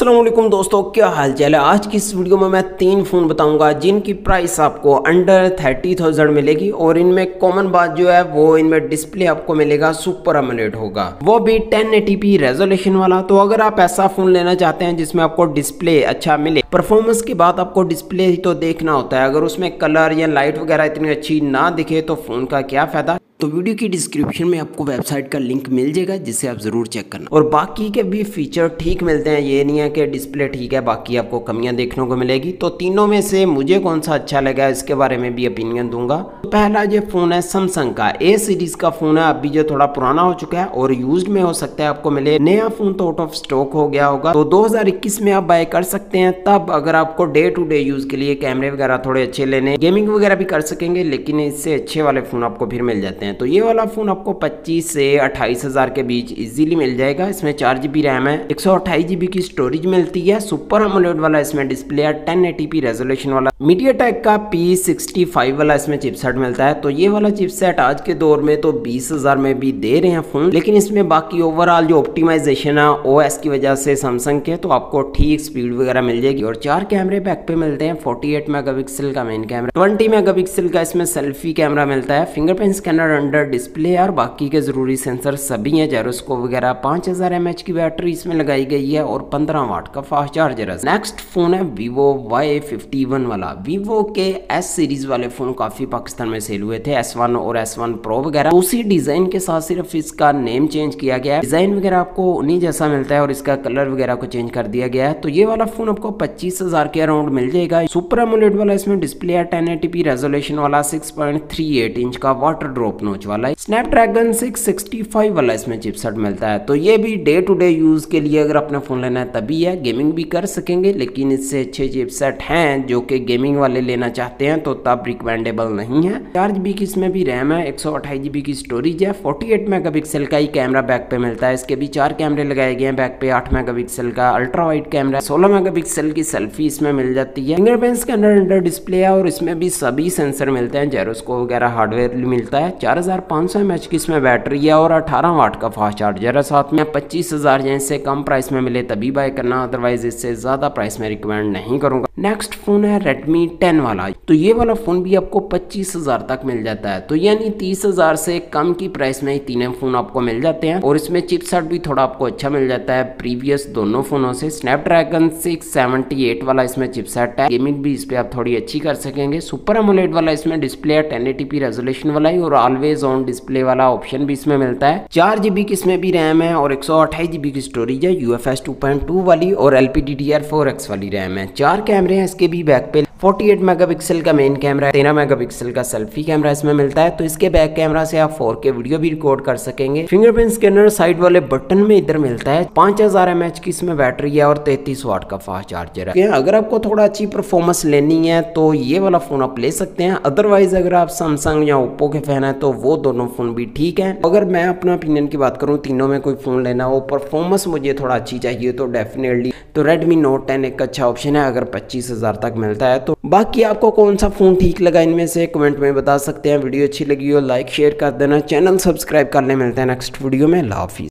असलम दोस्तों, क्या हाल चाल है? आज की इस वीडियो में मैं तीन फ़ोन बताऊँगा, जिनकी प्राइस आपको अंडर थर्टी थाउज़ेंड मिलेगी और इनमें कॉमन बात जो है, वो इनमें डिस्प्ले आपको मिलेगा सुपर अमलेट होगा। वो भी टेन एटी रेजोल्यूशन वाला। तो अगर आप ऐसा फ़ोन लेना चाहते हैं, जिसमें आपको डिस्प्ले अच्छा मिले परफॉर्मेंस की बात आपको डिस्प्ले ही तो देखना होता है। अगर उसमें कलर या लाइट वगैरह इतनी अच्छी ना दिखे तो फ़ोन का क्या फ़ायदा? तो वीडियो की डिस्क्रिप्शन में आपको वेबसाइट का लिंक मिल जाएगा, जिसे आप ज़रूर चेक करना। और बाकी के भी फीचर ठीक मिलते हैं, ये नहीं है कि डिस्प्ले ठीक है, बाकी आपको कमियाँ देखने को मिलेगी। तो तीनों में से मुझे कौन सा अच्छा लगा, इसके बारे में भी ओपिनियन दूँगा। तो पहला जो फ़ोन है सैमसंग का। ए सीरीज़ का फ़ोन है, अभी जो थोड़ा पुराना हो चुका है और यूज़ में हो सकता है आपको मिले। नया फ़ोन तो आउट ऑफ़ स्टॉक हो गया होगा। तो दो हज़ार इक्कीस में आप बाय कर सकते हैं, तब अगर आपको डे टू डे यूज़ के लिए कैमरे वगैरह थोड़े अच्छे लेने गेमिंग वगैरह भी कर सकेंगे, लेकिन इससे अच्छे वाले फ़ोन आपको फिर मिल जाते हैं। तो ये वाला फ़ोन आपको 25 से अट्ठाईस हज़ार के बीच इजीली मिल जाएगा। इसमें चार जी रैम है, एक सौ की स्टोरेज मिलती है सुपर अमोलेड वाला इसमें डिस्प्ले है टेन रेजोल्यूशन वाला। मीडिया टेक का पी वाला इसमें चिपसेट मिलता है। तो ये वाला चिपसेट आज के दौर में तो बीस में भी दे रहे हैं फ़ोन लेकिन इसमें बाकी ओवरऑल जो ऑप्टिमाइजेशन है ओएस की वजह से सैमसंग के तो आपको ठीक स्पीड वगैरह मिल जाएगी। और चार कैमरे बैक पे मिलते हैं 48 मेगापिक्सल का मेन कैमरा 20 मेगापिक्सल का इसमें सेल्फी कैमरा मिलता है फिंगरप्रिंट स्कैनर अंडर डिस्प्ले और बाकी के ज़रूरी सेंसर सभी हैं। जेरोस्कोप वगैरह पाँच हज़ार एमएच की बैटरी इसमें लगाई गई है और पंद्रह वाट का फास्ट चार्जर है। नेक्स्ट फ़ोन है वीवो वाई फिफ्टी वाला। वीवो के एस सीरीज़ वाले फ़ोन काफ़ी पाकिस्तान में सेल हुए थे। एस वन और एस वन प्रो वगैरह। उसी डिज़ाइन के साथ सिर्फ़ इसका नेम चेंज किया गया है। डिज़ाइन वगैरह आपको उन्हीं जैसा मिलता है और इसका कलर वगैरह को चेंज कर दिया गया है। तो ये वाला फ़ोन आपको पच्चीस हज़ार के अराउंड मिल जाएगा। सुपर एमोलेट वाला इसमें डिस्प्ले है। टेन रेजोल्यूशन वाला six point three eight inch का वाटर ड्रॉप नोच वाला स्नैपड्रैगन सिक्स सिक्सटी फाइव वाला इसमें चिपसेट मिलता है। तो ये भी डे टू डे यूज़ के लिए अगर अपना फ़ोन लेना है, तभी है। गेमिंग भी कर सकेंगे, लेकिन इससे अच्छे चिपसेट हैं जो कि गेमिंग वाले लेना चाहते हैं तो तब रिकमेंडेबल नहीं है। चार जीबी की इसमें भी रैम है, एक सौ की स्टोरेज है। 48 मेगापिक्सल का ही कैमरा बैक पे मिलता है। इसके भी चार कैमरे लगाए गए हैं बैक पे 8 मेगापिक्सल का अल्ट्रा वाइड कैमरा 16 मेगापिक्सल की सेल्फी इसमें मिल जाती है। फिंगरप्रिंट्स के अंदर अंडर डिस्प्ले है और इसमें भी सभी सेंसर मिलते हैं। जेरोस्को वगैरह हार्डवेयर मिलता है। चार हज़ार की इसमें बैटरी है और अठारह वाट का फास्ट चार्जर है। साथ में पच्चीस हज़ार से कम प्राइस में मिले तभी बाय करना अदरवाइज़ इससे ज़्यादा प्राइस में रिकमेंड नहीं करूँगा। नेक्स्ट फ़ोन है रेडमी टेन वाला। तो ये वाला फ़ोन भी आपको पच्चीस हज़ार तक मिल जाता है। तो यानी तीस हज़ार से कम की प्राइस में ही तीनों फ़ोन आपको मिल जाते हैं। और इसमें चिपसेट भी थोड़ा आपको अच्छा मिल जाता है। प्रीवियस दोनों फोनों से स्नैपड्रैगन सिक्स सेवेंटी एट वाला इसमें चिपसेट है। गेमिंग भी इस पे आप थोड़ी अच्छी कर सकेंगे। सुपर अमोलेट वाला इसमें डिस्प्ले है। टेन रेजोल्यूशन वाला ही और ऑलवेज ऑन डिस्प्ले वाला ऑप्शन भी इसमें मिलता है। चार जीबी की इसमें भी रैम है और एक सौ जीबी की स्टोरेज है। U F S two point two वाली और L P D D R four X वाली रैम है। चार कैमरे हैं, इसके भी बैक पे। 48 मेगापिक्सल का मेन कैमरा है, तेरह मेगापिक्सल का सेल्फी कैमरा इसमें मिलता है। तो इसके बैक कैमरा से आप 4K वीडियो भी रिकॉर्ड कर सकेंगे। फिंगरप्रिंट स्कैनर साइड वाले बटन में इधर मिलता है। पाँच हज़ार एम की इसमें बैटरी है और तैतीस वाट का फास्ट चार्जर है। अगर आपको थोड़ा अच्छी परफॉर्मेंस लेनी है तो ये वाला फ़ोन आप ले सकते हैं। अदरवाइज़ अगर आप सैमसंग या ओप्पो के फ़ैन है तो वो दोनों फ़ोन भी ठीक है। अगर मैं अपना ओपिनियन की बात करूँ, तीनों में कोई फ़ोन लेना हो परफॉर्मेंस मुझे थोड़ा अच्छी चाहिए तो डेफिनेटली तो रेडमी नोट टेन एक अच्छा ऑप्शन है। अगर पच्चीस तक मिलता है तो बाकी आपको कौन सा फ़ोन ठीक लगा, इनमें से कमेंट में बता सकते हैं। वीडियो अच्छी लगी हो लाइक शेयर कर देना। चैनल सब्सक्राइब करने मिलते हैं नेक्स्ट वीडियो में। लाफिज़